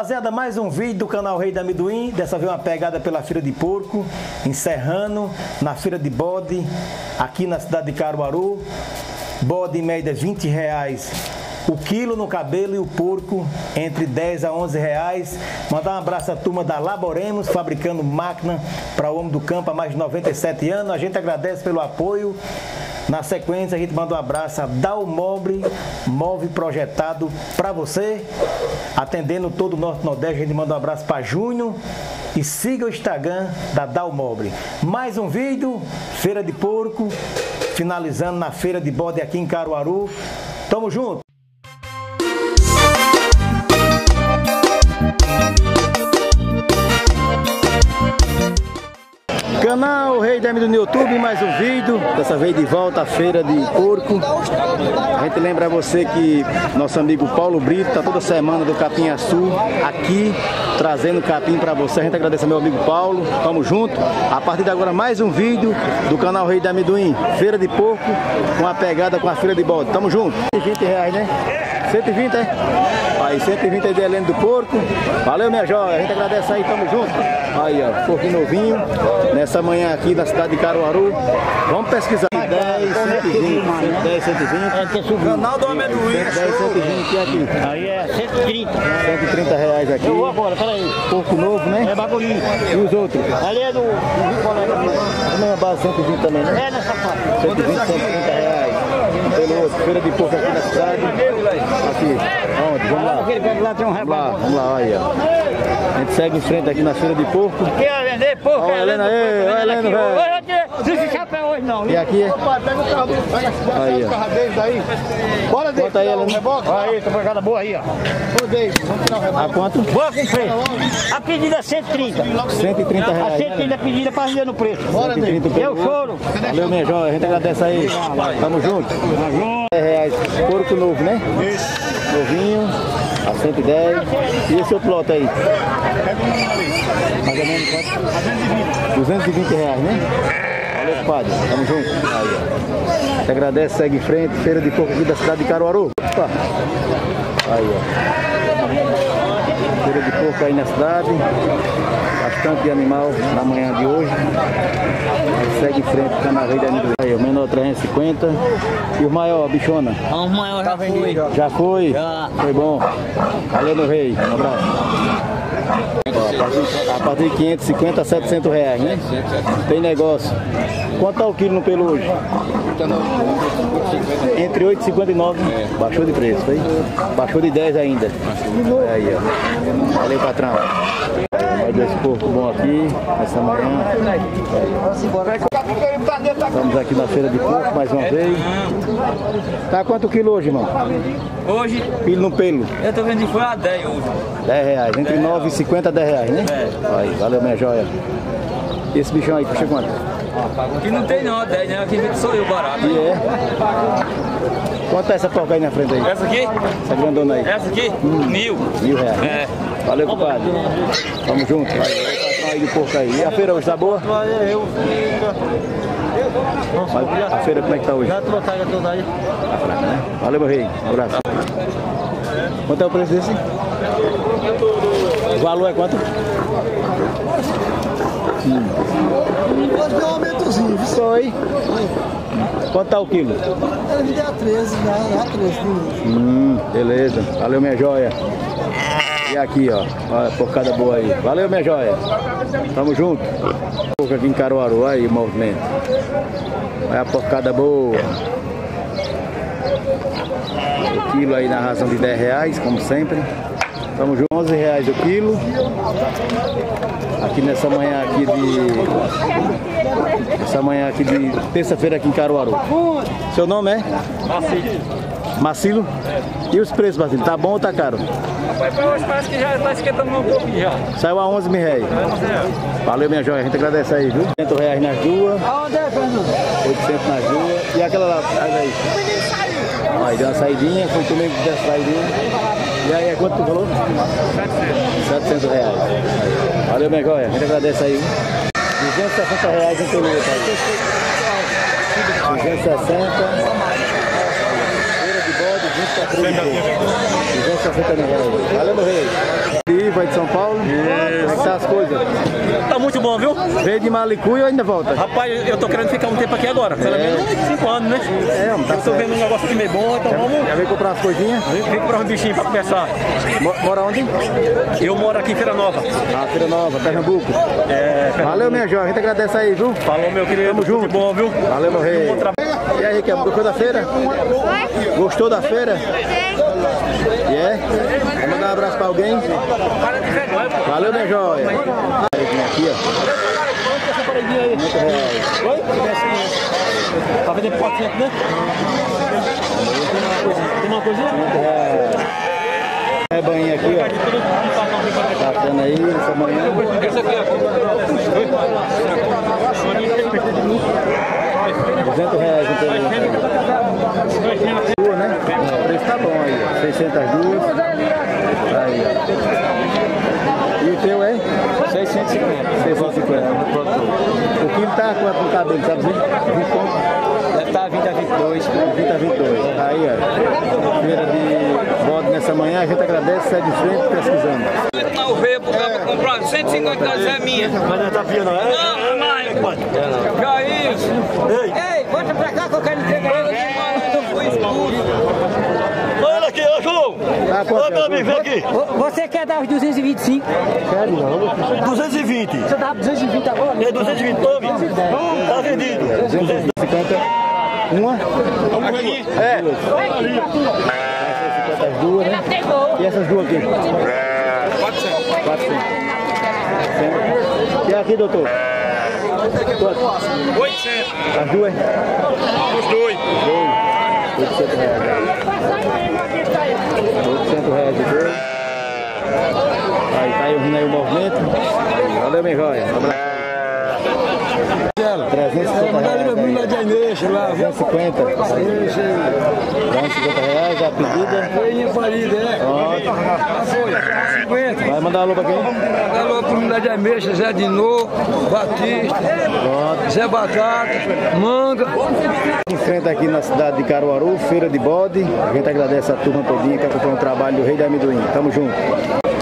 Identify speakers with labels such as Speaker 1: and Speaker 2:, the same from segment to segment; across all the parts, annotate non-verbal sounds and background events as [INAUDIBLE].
Speaker 1: Rapaziada, mais um vídeo do canal Rei da Amendoim. Dessa vez uma pegada pela Feira de Porco, em Serrano, na Feira de Bode, aqui na cidade de Caruaru. Bode em média 20 reais o quilo no cabelo e o porco entre 10 a 11 reais. Mandar um abraço à turma da Laboremos, fabricando máquina para o homem do campo há mais de 97 anos. A gente agradece pelo apoio. Na sequência, a gente manda um abraço a Dalmobre, móvel projetado para você. Atendendo todo o Norte Nordeste, a gente manda um abraço para Júnior. E siga o Instagram da Dalmobre. Mais um vídeo, Feira de Porco, finalizando na Feira de Bode aqui em Caruaru. Tamo junto! Canal Rei Demi do YouTube, mais um vídeo, dessa vez de volta à feira de porco. A gente lembra você que nosso amigo Paulo Brito está toda semana do Capim Açu aqui trazendo capim para você. A gente agradece ao meu amigo Paulo, tamo junto. A partir de agora mais um vídeo do canal Rei da Amendoim, feira de porco com a pegada com a feira de bode. Tamo junto. 120 reais, né? 120, é? Aí, 120 aí de Helene do Porco. Valeu, minha joia. A gente agradece aí, tamo junto. Aí, ó, porquinho novinho. Nessa manhã aqui na cidade de Caruaru. Vamos pesquisar. 10, 120, 110, 120.
Speaker 2: Canal do Amendoim.
Speaker 1: 110, 120 aqui.
Speaker 3: Aí é 130.
Speaker 1: 130 reais aqui.
Speaker 3: Eu vou agora, peraí.
Speaker 1: Porco novo, né?
Speaker 3: É bagulhinho.
Speaker 1: E os outros?
Speaker 3: Ali é do.
Speaker 1: A mesma base 120 também, né?
Speaker 3: É nessa parte.
Speaker 1: 120, 130 reais. Pelo feira de porco aqui na cidade. Aqui, onde? Vamos lá. Vamos lá, vamos lá, aí, ó. A gente segue em frente aqui na feira de porco.
Speaker 3: Quem vai vender porco?
Speaker 1: Ó, Helena aí, ó, Helena, velho.
Speaker 3: Eu não esse chapéu hoje não.
Speaker 1: E aqui,
Speaker 2: Pega o carro, pega
Speaker 1: Aí, ó.
Speaker 2: o carro deles aí. Bora dele.
Speaker 1: Bota aí, Helena.
Speaker 2: Reboque.
Speaker 3: Aí, essa pegada boa aí, ó.
Speaker 2: Ô, Deise, vamos tirar o reboque.
Speaker 1: a quanto?
Speaker 3: Boa com preço. A pedida é 130.
Speaker 1: 130
Speaker 3: A
Speaker 1: reais. né,
Speaker 3: 130 é pedida para vender no preço.
Speaker 1: 130
Speaker 3: Eu
Speaker 1: pelo outro.
Speaker 3: choro.
Speaker 1: Valeu, minha joia. A gente agradece aí. Tamo junto. 10 reais. Porco novo, né? Novinho. A 110. E esse outro lote aí? Mais ou menos quanto? 220 reais, né? Valeu, compadre. Tamo junto. Aí, ó. Gente agradece, segue em frente. Feira de porco aqui da cidade de Caruaru. Opa. Aí, ó. Feira de porco aí na cidade. Bastante animal na manhã de hoje. Segue em frente, canal Rei da Amendoim. Aí, o menor 350. E o maior, a bichona?
Speaker 3: O maior já foi.
Speaker 1: Já foi?
Speaker 3: Já.
Speaker 1: Foi bom. Valeu, meu rei. Um abraço. A, partir, de 550 a 700 reais, né? Tem negócio. Quanto tá o quilo no pelo hoje? Entre 8 e 59. Baixou de preço, foi? Baixou de 10 ainda. Aí, ó. Valeu, patrão. Mais dois porcos bom aqui, essa manhã. Estamos aqui na feira de porco mais uma vez. Tá quanto quilo hoje, irmão?
Speaker 4: Hoje
Speaker 1: Quilo no pelo.
Speaker 4: eu tô vendo que foi a 10 hoje.
Speaker 1: 10 reais, entre 9 e 50 a 10 reais, né? Aí, valeu minha joia. E esse bichão aí, puxa quanto?
Speaker 4: Aqui não tem não, a 10, né? Aqui sou eu barato.
Speaker 1: E é? Quanto é essa porca aí na frente aí?
Speaker 4: Essa aqui?
Speaker 1: Essa grandona aí?
Speaker 4: Essa aqui? Mil.
Speaker 1: Mil reais.
Speaker 4: É.
Speaker 1: Valeu, compadre. Tamo junto. Aí do porco aí. E a feira hoje tá boa?
Speaker 3: Eu
Speaker 1: A feira como é que tá hoje?
Speaker 3: Já trocaram toda aí.
Speaker 1: Tá fraca, né? Valeu, meu rei. Um abraço. Quanto é o preço desse? O valor é quanto?
Speaker 2: Pode dar um aumentozinho, viu?
Speaker 1: Foi. Quanto tá o quilo?
Speaker 2: Ele me deu a 13, dá a 13.
Speaker 1: Hum, beleza. Valeu, minha joia. E aqui, ó. Olha, porcada boa aí. Valeu, minha joia. Tamo junto. Porca aqui em Caruaru, aí o movimento. Olha a porcada boa. O quilo aí na razão de 10 reais, como sempre. Tamo junto, 11 reais o quilo. Aqui nessa manhã aqui de... Essa manhã aqui de terça-feira aqui em Caruaru. Seu nome é? Macilo? E os preços, Macilo? Tá bom ou tá caro?
Speaker 4: Rapaz, pra hoje parece que já tá esquentando um pouquinho já.
Speaker 1: Saiu a 11 mil reais. Valeu, minha joia. A gente agradece aí, viu? 100 reais nas duas,
Speaker 2: Aonde é, Fernando?
Speaker 1: 800 nas duas. E aquela lá, faz aí. Aí deu uma saidinha, foi comigo dessa saidinha. E aí, é quanto tu falou? 700 reais. Aí. Valeu, minha joia. A gente agradece aí. 260 reais em aí. 260. Feira de bode, 260 mil reais. Valeu, meu rei. Vai de São Paulo. Como é que tá as coisas?
Speaker 5: Tá muito bom, viu?
Speaker 1: Veio de Malicuia ou ainda volta?
Speaker 5: Rapaz, eu tô querendo ficar um tempo aqui agora. Pelo menos uns 5 anos, né?
Speaker 1: É, homem, tá
Speaker 5: eu tô
Speaker 1: certo.
Speaker 5: vendo um negócio aqui meio bom, então vamos.
Speaker 1: Já veio comprar as coisinhas?
Speaker 5: Vem comprar um bichinho pra começar.
Speaker 1: Mo- Mora onde?
Speaker 5: Eu moro aqui em Feira Nova.
Speaker 1: Ah, Feira Nova, Pernambuco.
Speaker 5: É,
Speaker 1: Valeu, minha joia. A gente agradece aí, viu?
Speaker 5: falou, meu querido.
Speaker 1: Tamo junto.
Speaker 5: Tudo bom, viu?
Speaker 1: Valeu, meu rei. E aí, Riquelme, gostou da feira?
Speaker 6: Oi?
Speaker 1: Gostou da feira?
Speaker 6: Sim.
Speaker 1: E é? Mandar um abraço pra alguém? Valeu, minha joia. Aqui, ó.
Speaker 5: Oi? Tá vendendo 400, né? Tem uma coisinha?
Speaker 1: É banho aqui, ó. Dando aí essa manhã. Duzentos reais então. Né? O preço tá bom aí, ó. 600 duas. E o teu é? 650. 650. O quilo tá quanto no cabelo, sabe dizer? 20 pontos.
Speaker 3: Deve estar 20 a 22.
Speaker 1: 20 a 22. Aí, ó. Feira de bode nessa manhã, a gente agradece, sai de frente pesquisando.
Speaker 4: Não veio pro cara comprar 150 reais é minha.
Speaker 5: Mas não é tapinha, não. É,
Speaker 4: Não, mas. Já isso. Ei, volta pra cá que eu quero entregar ele aqui, mano. Eu fui expulso.
Speaker 5: Olha aqui, ô João.
Speaker 1: Tá, quanto
Speaker 5: Ô,
Speaker 1: é?
Speaker 5: meu amigo, vem aqui.
Speaker 3: Você quer dar os 225?
Speaker 5: 220.
Speaker 3: Você dá 220 agora?
Speaker 5: É 220, tome. Tá vendido.
Speaker 1: 250. Uma? É. Duas. 50 as duas, né? E essas duas aqui? 400. 400. E aqui, doutor? Quanto?
Speaker 4: 800.
Speaker 1: As duas?
Speaker 4: Os dois.
Speaker 1: 800 reais. 800 reais de dois. Aí, tá aí ouvindo aí o movimento. Minha joia. Um abraço. 350 reais. aí. 250. 250 reais a pedida. Pronto. Vai mandar alô pra quem?
Speaker 7: Alô, comunidade Ameixa, Zé Dinô, Batista,
Speaker 1: Pronto.
Speaker 7: Zé Batata, Manga.
Speaker 1: Em frente aqui na cidade de Caruaru, feira de bode. A gente agradece a turma todinha que acompanhou o trabalho do Rei da Amendoim. Tamo junto.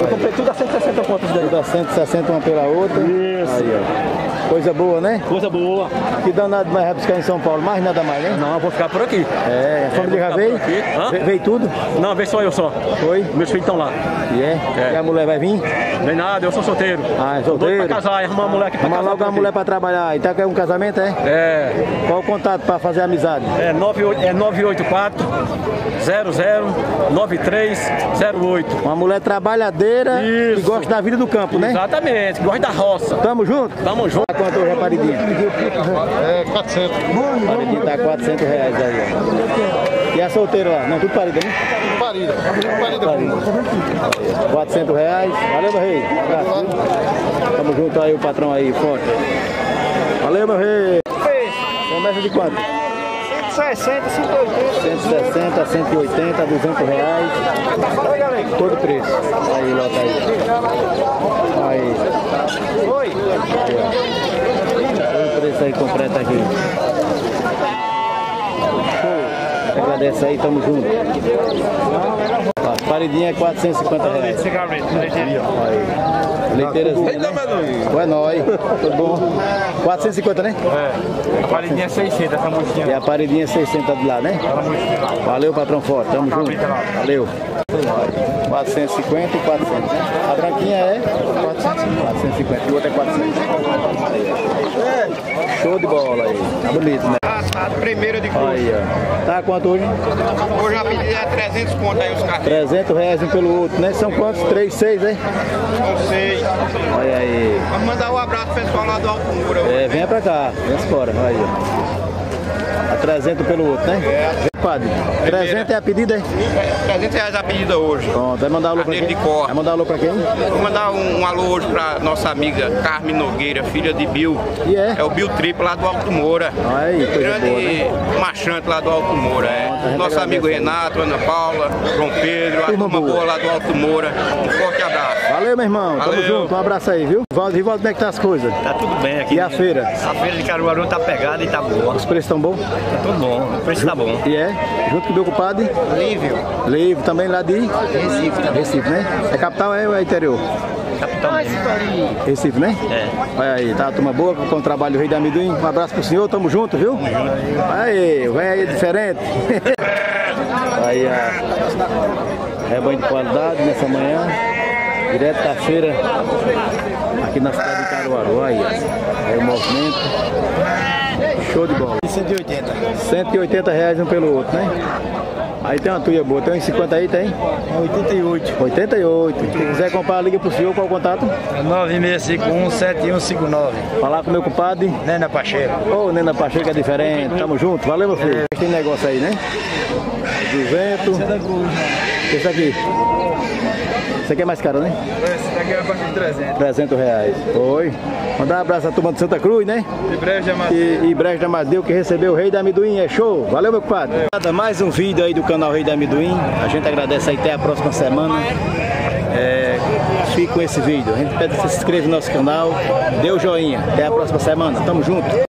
Speaker 5: Eu comprei tudo a 160 pontos daí.
Speaker 1: Tudo a 160 uma pela outra.
Speaker 5: Isso.
Speaker 1: Aí, ó. Coisa boa, né?
Speaker 5: Coisa boa.
Speaker 1: Que danado mais vai buscar em São Paulo, mais nada mais, né?
Speaker 5: Não, eu vou ficar por aqui.
Speaker 1: É, a família já
Speaker 5: vou
Speaker 1: veio?
Speaker 5: ficar
Speaker 1: Veio tudo?
Speaker 5: Não, vem só eu só.
Speaker 1: Foi?
Speaker 5: Meus filhos estão lá.
Speaker 1: E é?
Speaker 5: É.
Speaker 1: E a mulher vai vir?
Speaker 5: Nem nada, eu sou solteiro.
Speaker 1: Ah, é
Speaker 5: Tô doido
Speaker 1: solteiro?
Speaker 5: pra casar, arrumar uma mulher aqui pra
Speaker 1: Arrumar logo a mulher pra trabalhar. Então quer um casamento, é?
Speaker 5: É,
Speaker 1: Qual o contato pra fazer amizade?
Speaker 5: é, 98 é 984 00 9308.
Speaker 1: Uma mulher trabalhadeira que
Speaker 5: Isso.
Speaker 1: gosta da vida do campo, né?
Speaker 5: Exatamente, gosta da roça.
Speaker 1: Tamo junto?
Speaker 5: Tamo junto.
Speaker 1: Quanto hoje a paridinha?
Speaker 2: É 400.
Speaker 1: A paridinha tá 400 reais aí, ó. E a solteira lá? Não, tudo parida, né?
Speaker 2: Parida. Parida.
Speaker 1: Parida. 400 reais. Valeu, meu rei. Abraço? Tamo junto aí, o patrão aí, forte. Valeu, meu rei. Começa de quanto?
Speaker 2: 160, 180.
Speaker 1: 160, 180, 200 reais. Todo preço. Aí, lota aí. Aí. Oi. Todo preço aí completo aqui. Agradece aí, tamo junto. Ó, Paridinha é 450 reais. Aí. Leiteirazinha, né? Ué, nóis. Tudo bom? 450, né?
Speaker 4: É. A paredinha é 600, essa mocinha.
Speaker 1: E a paredinha 60 de lá, né? Valeu, patrão forte. Tamo junto. Valeu. 450 e 400. A branquinha é 450 e o outro é 400. Aí, ó. Show de bola aí. Tá bonito, né?
Speaker 8: Tá, primeira de cruz.
Speaker 1: Aí, ó. Tá quanto hoje?
Speaker 8: Hoje a pedida é 300 conto aí os carros.
Speaker 1: 300 reais um pelo outro, né? São quantos? 3, 6, hein?
Speaker 8: Não sei.
Speaker 1: Olha aí.
Speaker 8: Vamos mandar um abraço pro pessoal lá do Alto Moura.
Speaker 1: É, venha pra cá. Vem fora. Aí, ó. A 300 pelo outro, né? É. Padre, 300 é a pedida, hein?
Speaker 8: 300 reais a pedida hoje.
Speaker 1: Pronto, vai mandar alô pra quem? Vai mandar alô pra quem?
Speaker 8: Vou mandar um, um alô hoje pra nossa amiga Carmen Nogueira, filha de Bill.
Speaker 1: E é?
Speaker 8: É o Bill Triplo lá do Alto Moura.
Speaker 1: Aí,
Speaker 8: Grande
Speaker 1: boa, né?
Speaker 8: marchante lá do Alto Moura. É. Nosso amigo. Renato, Ana Paula, João Pedro, a
Speaker 1: turma boa.
Speaker 8: boa lá do Alto Moura. Um forte abraço.
Speaker 1: Valeu, meu irmão. Tamo
Speaker 8: Valeu.
Speaker 1: junto. Um abraço aí, viu? Valdo, Rivaldo, como é que tá as coisas?
Speaker 9: Tá tudo bem aqui.
Speaker 1: E a feira?
Speaker 9: A feira de Caruaru tá pegada e tá boa.
Speaker 1: Os preços estão bons?
Speaker 9: Tá tudo bom. O preço tá bom.
Speaker 1: E é? Junto com o meu compadre?
Speaker 9: Lívio.
Speaker 1: Livre, também lá de
Speaker 9: Recife também.
Speaker 1: Recife, né? É capital é ou é interior?
Speaker 9: Capital mesmo.
Speaker 1: Recife, né?
Speaker 9: É.
Speaker 1: Olha aí, tá? Turma boa com o trabalho do Rei da Amendoim. Um abraço pro senhor, tamo junto, viu? Aí, vem aí diferente. [LAUGHS] aí, a rebanho de qualidade nessa manhã, direto da feira, aqui na cidade de Caruaru. Aí, aí o movimento. Show de bola.
Speaker 9: 180.
Speaker 1: 180 reais um pelo outro, né? Aí tem uma tuia boa, tem uns 50 aí, tem?
Speaker 9: 88.
Speaker 1: 88. Se quiser comprar, liga pro senhor, qual o contato?
Speaker 9: 96517159.
Speaker 1: Falar com meu compadre.
Speaker 9: Nena Pacheco.
Speaker 1: Ô, Nena Pacheco é diferente. Tamo junto. Valeu, meu filho. Tem negócio aí, né? 200. Esse aqui. Esse aqui é mais caro, né?
Speaker 9: Esse daqui é a partir de 300.
Speaker 1: 300 reais. Oi. Mandar um abraço à turma de Santa Cruz, né?
Speaker 9: De breve já
Speaker 1: E, e Brejo de Amadeu que recebeu o Rei da Amendoim. É show. Valeu, meu compadre. Nada, mais um vídeo aí do canal Rei da Amendoim. A gente agradece aí. Até a próxima semana. É, fique com esse vídeo. A gente pede que você se inscreva no nosso canal. Dê o joinha. Até a próxima semana. Tamo junto.